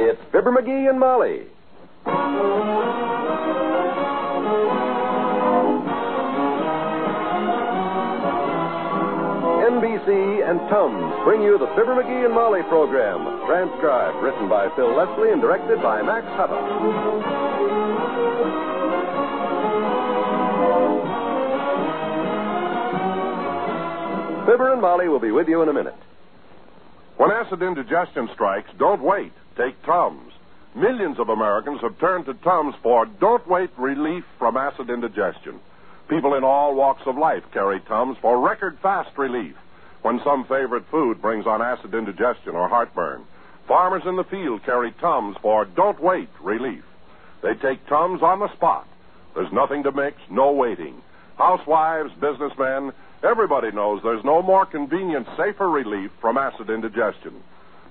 It's Fibber McGee and Molly. NBC and Tums bring you the Fibber McGee and Molly program, transcribed, written by Phil Leslie, and directed by Max Hutto. Fibber and Molly will be with you in a minute. When acid indigestion strikes, don't wait. Take Tums. Millions of Americans have turned to Tums for don't wait relief from acid indigestion. People in all walks of life carry Tums for record fast relief when some favorite food brings on acid indigestion or heartburn. Farmers in the field carry Tums for don't wait relief. They take Tums on the spot. There's nothing to mix, no waiting. Housewives, businessmen, everybody knows there's no more convenient, safer relief from acid indigestion.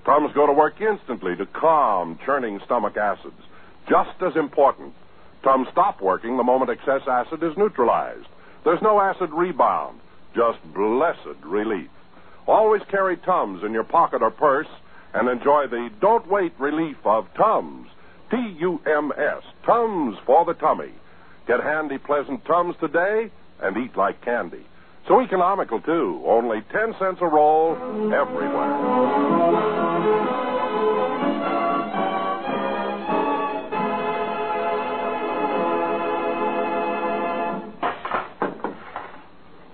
Tums go to work instantly to calm churning stomach acids. Just as important, Tums stop working the moment excess acid is neutralized. There's no acid rebound, just blessed relief. Always carry Tums in your pocket or purse and enjoy the don't wait relief of Tums. T U M S. Tums for the tummy. Get handy, pleasant Tums today and eat like candy. So economical, too. Only 10 cents a roll everywhere.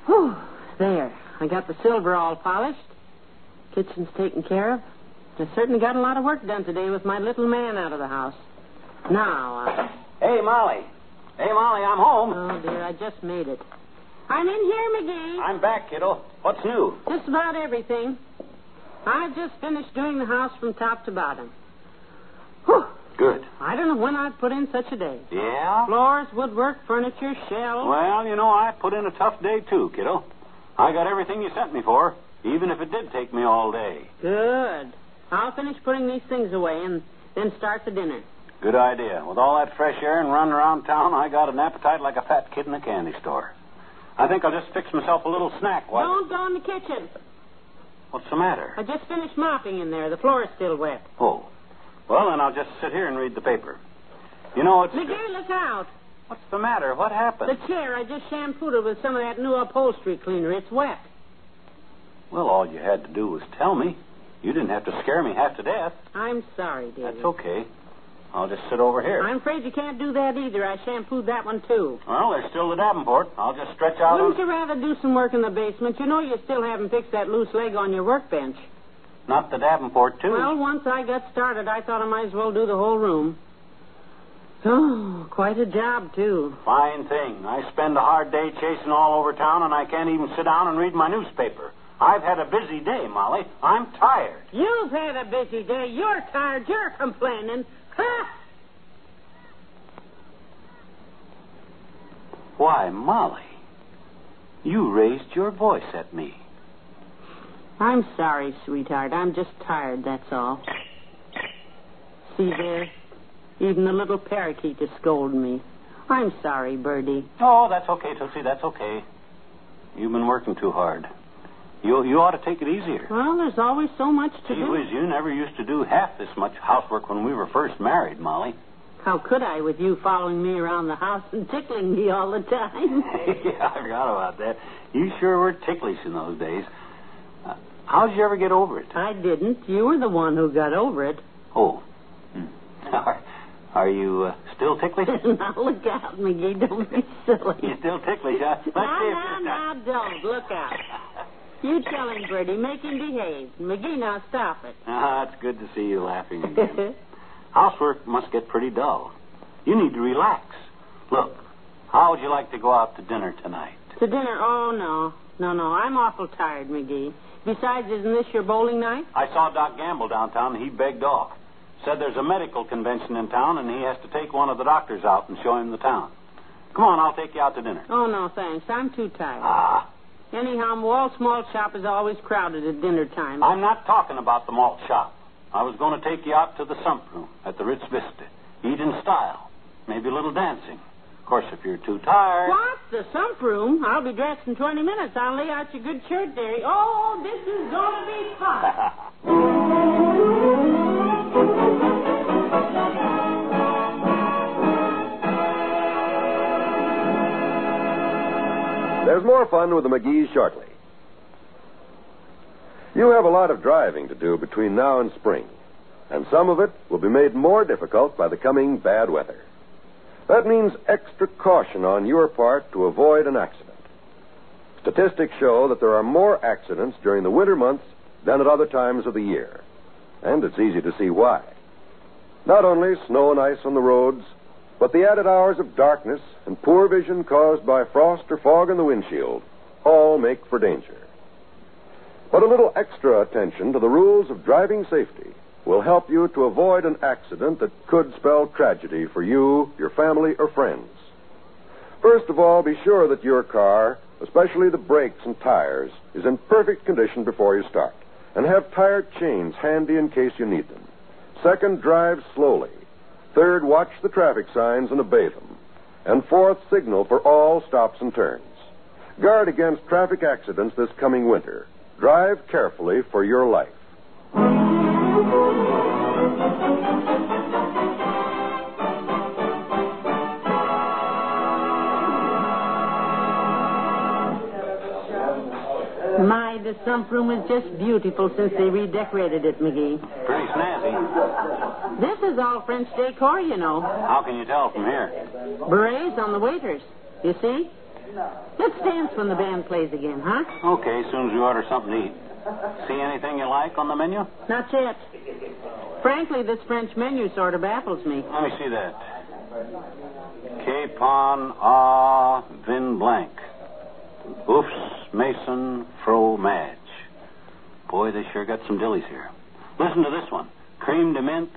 Whew, there. I got the silver all polished. Kitchen's taken care of. I certainly got a lot of work done today with my little man out of the house. Now, uh, Hey, Molly. Hey, Molly, I'm home. oh dear, I just made it. I'm in here, McGee. I'm back, kiddo. What's new? Just about everything. I've just finished doing the house from top to bottom. Whew. Good. I don't know when I've put in such a day. Yeah? Floors, woodwork, furniture, shelves. Well, you know, I put in a tough day, too, kiddo. I got everything you sent me for, even if it did take me all day. Good. I'll finish putting these things away and then start the dinner. Good idea. With all that fresh air and running around town, I got an appetite like a fat kid in a candy store. I think I'll just fix myself a little snack. While... Don't go in the kitchen. What's the matter? I just finished mopping in there. The floor is still wet. Oh. Well, then I'll just sit here and read the paper. You know, it's. McGee, look out. What's the matter? What happened? The chair, I just shampooed it with some of that new upholstery cleaner. It's wet. Well, all you had to do was tell me. You didn't have to scare me half to death. I'm sorry, dear. That's okay. I'll just sit over here. I'm afraid you can't do that either. I shampooed that one, too. Well, there's still the Davenport. I'll just stretch out. Wouldn't on- you rather do some work in the basement? You know you still haven't fixed that loose leg on your workbench. Not the Davenport, too. Well, once I got started, I thought I might as well do the whole room. Oh, quite a job, too. Fine thing. I spend a hard day chasing all over town, and I can't even sit down and read my newspaper. I've had a busy day, Molly. I'm tired. You've had a busy day. You're tired. You're complaining. Why, Molly, you raised your voice at me. I'm sorry, sweetheart. I'm just tired, that's all. See there? Even the little parakeet is scolding me. I'm sorry, Birdie. Oh, that's okay, Tootsie. That's okay. You've been working too hard. You you ought to take it easier. Well, there's always so much to Gee do. whiz, you never used to do half this much housework when we were first married, Molly. How could I with you following me around the house and tickling me all the time? yeah, I forgot about that. You sure were ticklish in those days. Uh, how'd you ever get over it? I didn't. You were the one who got over it. Oh. Hmm. Are, are you uh, still ticklish? now look out, McGee. Don't be silly. You're still ticklish, huh? Let's now, see if now, this now, time- don't. Look out. You tell him, Birdie. Make him behave. McGee, now stop it. Ah, it's good to see you laughing again. Housework must get pretty dull. You need to relax. Look, how would you like to go out to dinner tonight? to dinner? Oh, no. No, no. I'm awful tired, McGee. Besides, isn't this your bowling night? I saw Doc Gamble downtown, and he begged off. Said there's a medical convention in town, and he has to take one of the doctors out and show him the town. Come on, I'll take you out to dinner. Oh, no, thanks. I'm too tired. Ah, Anyhow, Wall Malt Shop is always crowded at dinner time. I'm not talking about the malt shop. I was going to take you out to the sump room at the Ritz Vista. Eat in style. Maybe a little dancing. Of course, if you're too tired. What? The sump room? I'll be dressed in 20 minutes. I'll lay out your good shirt, dearie. Oh, this is going to be fun. There's more fun with the McGee's shortly. You have a lot of driving to do between now and spring, and some of it will be made more difficult by the coming bad weather. That means extra caution on your part to avoid an accident. Statistics show that there are more accidents during the winter months than at other times of the year, and it's easy to see why. Not only snow and ice on the roads, but the added hours of darkness and poor vision caused by frost or fog in the windshield all make for danger. But a little extra attention to the rules of driving safety will help you to avoid an accident that could spell tragedy for you, your family, or friends. First of all, be sure that your car, especially the brakes and tires, is in perfect condition before you start, and have tire chains handy in case you need them. Second, drive slowly. Third, watch the traffic signs and obey them. And fourth, signal for all stops and turns. Guard against traffic accidents this coming winter. Drive carefully for your life. The sump room is just beautiful since they redecorated it, McGee. Pretty snazzy. This is all French decor, you know. How can you tell from here? Berets on the waiters. You see? Let's dance when the band plays again, huh? Okay, as soon as you order something to eat. See anything you like on the menu? Not yet. Frankly, this French menu sort of baffles me. Let me see that. Capon a vin blanc. Oufs Mason Fro, Madge. Boy, they sure got some dillies here. Listen to this one. Cream de mint,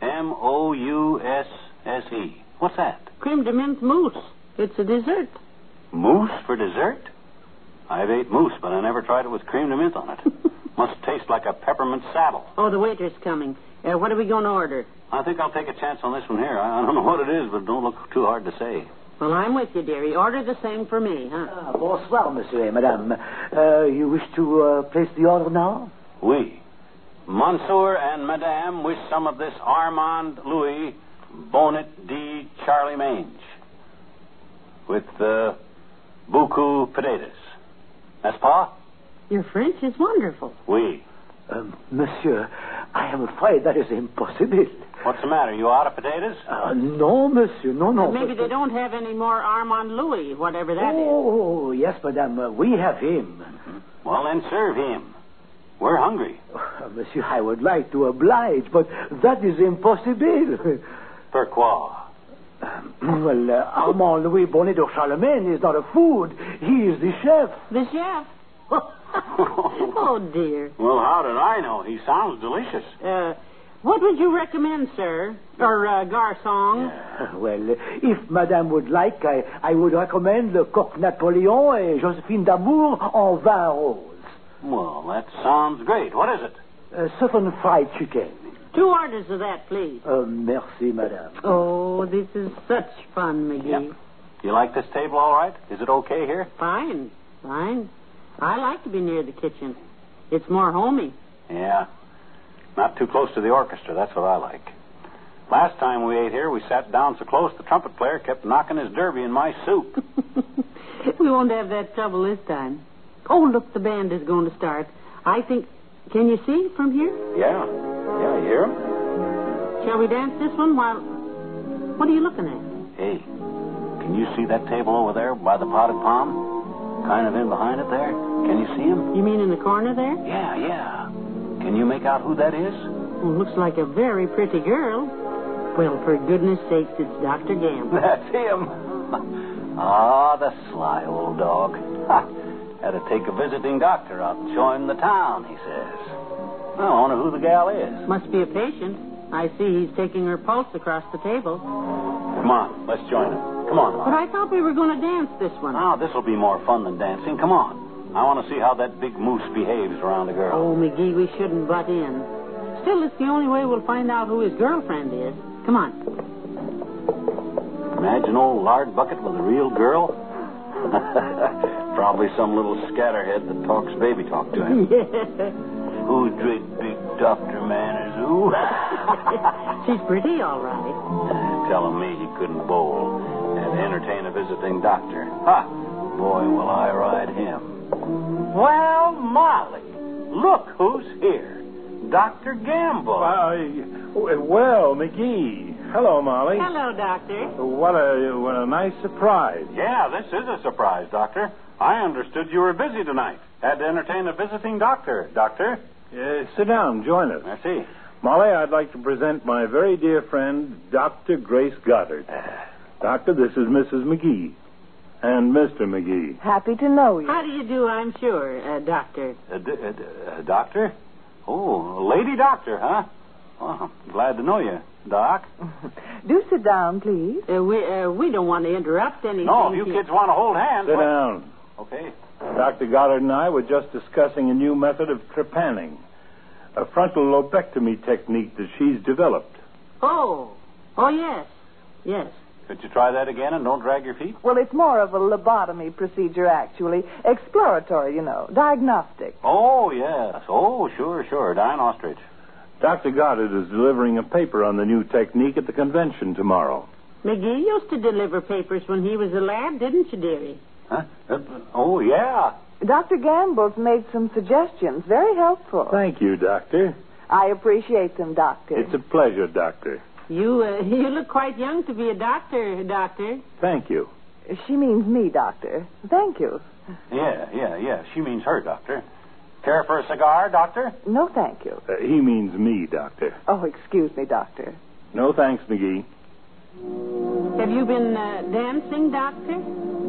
M O U S S E. What's that? Creme de menthe mousse. It's a dessert. Mousse for dessert? I've ate mousse, but I never tried it with cream de mint on it. Must taste like a peppermint saddle. Oh, the waiter's coming. Uh, what are we going to order? I think I'll take a chance on this one here. I I don't know what it is, but don't look too hard to say. Well, I'm with you, dearie. Order the same for me, huh? Ah, bonsoir, monsieur et madame. Uh, you wish to uh, place the order now? Oui. Monsieur and Madame wish some of this Armand Louis Bonnet D. Charlie Mange. With uh, beaucoup potatoes. N'est-ce pas? Your French is wonderful. Oui. Um, monsieur, I am afraid that is impossible. What's the matter? You out of potatoes? Uh, no, monsieur, no, no. Maybe but- they don't have any more Armand Louis, whatever that is. Oh, yes, madame, uh, we have him. Well, then serve him. We're hungry. Uh, monsieur, I would like to oblige, but that is impossible. Pourquoi? Um, well, uh, Armand Louis Bonnet de Charlemagne is not a food. He is the chef. The chef. oh, dear. Well, how did I know? He sounds delicious. Uh, what would you recommend, sir? Or, uh, garçon? Uh, Well, if madame would like, I, I would recommend le coq Napoléon et Josephine d'Amour en vin rose. Well, that sounds great. What is it? Uh, southern fried chicken. Two orders of that, please. Uh, merci, madame. Oh, this is such fun, McGee. Yep. You like this table all right? Is it okay here? Fine, fine. I like to be near the kitchen. It's more homey. Yeah. Not too close to the orchestra. That's what I like. Last time we ate here, we sat down so close the trumpet player kept knocking his derby in my soup. we won't have that trouble this time. Oh, look, the band is going to start. I think. Can you see from here? Yeah. Yeah, you hear him? Shall we dance this one while. What are you looking at? Hey, can you see that table over there by the potted palm? Kind of in behind it there? Can you see him? You mean in the corner there? Yeah, yeah. Can you make out who that is? Oh, looks like a very pretty girl. Well, for goodness sakes, it's Dr. Gamble. That's him. Ah, the sly old dog. Ha. Had to take a visiting doctor out and show him the town, he says. I wonder who the gal is. Must be a patient. I see he's taking her pulse across the table. Come on, let's join him. Come on, But I thought we were going to dance this one. Now, this'll be more fun than dancing. Come on. I want to see how that big moose behaves around a girl. Oh, McGee, we shouldn't butt in. Still, it's the only way we'll find out who his girlfriend is. Come on. Imagine old lard bucket with a real girl. Probably some little scatterhead that talks baby talk to him. Who dread big doctor man is who? She's pretty, all right. Telling me he couldn't bowl and entertain a visiting doctor. Ha! boy, will I ride him. Well, Molly, look who's here. Dr. Gamble. Why, well, McGee. Hello, Molly. Hello, Doctor. What a what a nice surprise. Yeah, this is a surprise, Doctor. I understood you were busy tonight. Had to entertain a visiting doctor, Doctor. Uh, sit down, join us. I see. Molly, I'd like to present my very dear friend, Dr. Grace Goddard. Doctor, this is Mrs. McGee. And Mr. McGee. Happy to know you. How do you do, I'm sure, uh, Doctor? Uh, d- uh, d- uh, doctor? Oh, lady doctor, huh? Well, glad to know you, Doc. Do sit down, please. Uh, we uh, we don't want to interrupt anything. No, if you kids want to hold hands. Sit well- down. Okay. Dr. Goddard and I were just discussing a new method of trepanning, a frontal lobectomy technique that she's developed. Oh, oh yes, yes. Could you try that again and don't drag your feet? Well, it's more of a lobotomy procedure, actually. Exploratory, you know. Diagnostic. Oh, yes. Oh, sure, sure. Diane Ostrich. Dr. Goddard is delivering a paper on the new technique at the convention tomorrow. McGee used to deliver papers when he was a lad, didn't you, dearie? Huh? Uh, oh, yeah. Dr. Gamble's made some suggestions. Very helpful. Thank you, Doctor. I appreciate them, Doctor. It's a pleasure, Doctor. You uh, you look quite young to be a doctor, Doctor. Thank you. She means me, Doctor. Thank you. Yeah, yeah, yeah. She means her, Doctor. Care for a cigar, Doctor? No, thank you. Uh, he means me, Doctor. Oh, excuse me, Doctor. No thanks, McGee. Have you been uh, dancing, Doctor?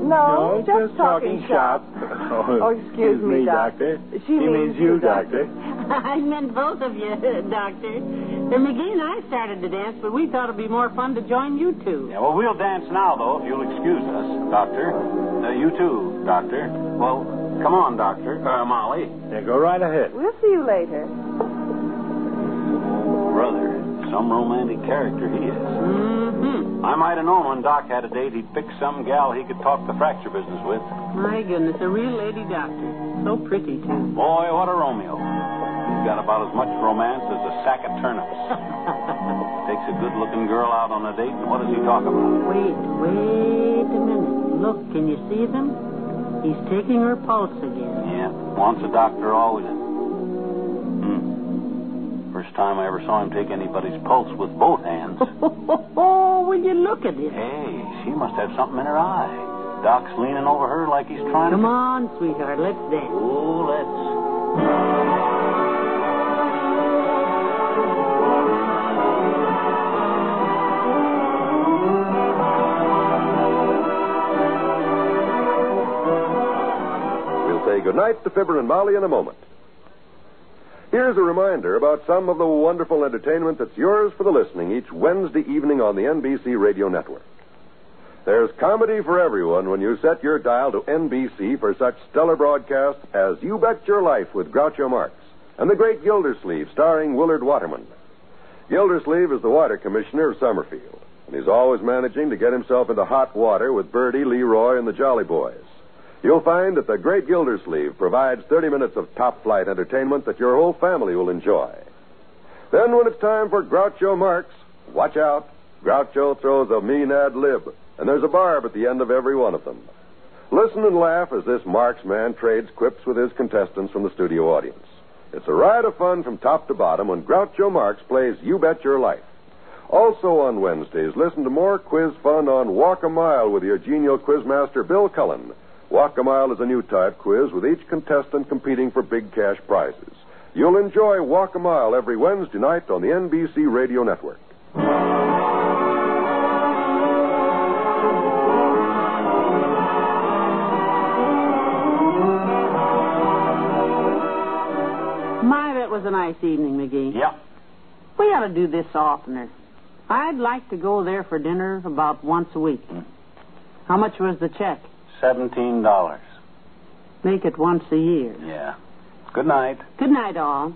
No, just, talking, shop. oh, excuse me, Doctor. She means you, you, Doctor. Doctor. I meant both of you, Doctor. Uh, McGee and I started to dance, but we thought it'd be more fun to join you two. Yeah, well, we'll dance now, though, if you'll excuse us, Doctor. Uh, you too, Doctor. Well, come on, Doctor. Uh, Molly. Yeah, go right ahead. We'll see you later. Brother, some romantic character he is. Mm-hmm. I might have known when Doc had a date he'd pick some gal he could talk the fracture business with. My goodness, a real lady doctor. So pretty, too. Boy, what a Romeo. He's got about as much romance as a sack of turnips. Takes a good looking girl out on a date, and what does he talk about? Wait, wait a minute. Look, can you see them? He's taking her pulse again. Yeah, once a doctor, always a. First time I ever saw him take anybody's pulse with both hands. Oh, will you look at it? hey, she must have something in her eye. Doc's leaning over her like he's trying Come to. on, sweetheart, let's dance. Oh, let's. We'll say goodnight to Fibber and Molly in a moment. Here's a reminder about some of the wonderful entertainment that's yours for the listening each Wednesday evening on the NBC Radio Network. There's comedy for everyone when you set your dial to NBC for such stellar broadcasts as You Bet Your Life with Groucho Marx and The Great Gildersleeve starring Willard Waterman. Gildersleeve is the water commissioner of Summerfield, and he's always managing to get himself into hot water with Birdie, Leroy, and the Jolly Boys. You'll find that the Great Gildersleeve provides 30 minutes of top flight entertainment that your whole family will enjoy. Then, when it's time for Groucho Marx, watch out. Groucho throws a mean ad lib, and there's a barb at the end of every one of them. Listen and laugh as this Marx man trades quips with his contestants from the studio audience. It's a ride of fun from top to bottom when Groucho Marx plays You Bet Your Life. Also on Wednesdays, listen to more quiz fun on Walk a Mile with your genial quizmaster Bill Cullen. Walk a Mile is a new type quiz with each contestant competing for big cash prizes. You'll enjoy Walk a Mile every Wednesday night on the NBC Radio Network. My, that was a nice evening, McGee. Yep. We ought to do this oftener. I'd like to go there for dinner about once a week. Mm. How much was the check? Seventeen dollars. Make it once a year. Yeah. Good night. Good night, all.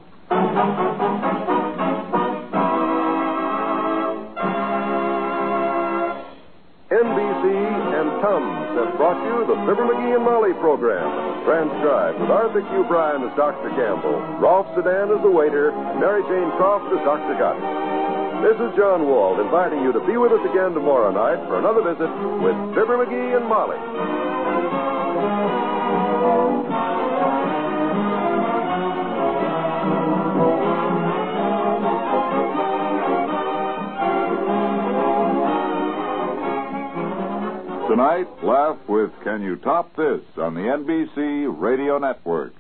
NBC and Tums have brought you the Fibber McGee and Molly program, transcribed with Arthur Q. Bryan as Dr. Gamble, Rolfe Sedan as the waiter, Mary Jane Croft as Dr. Goddard. This is John Wald inviting you to be with us again tomorrow night for another visit with Fibber McGee and Molly. Tonight, laugh with Can You Top This on the NBC Radio Network.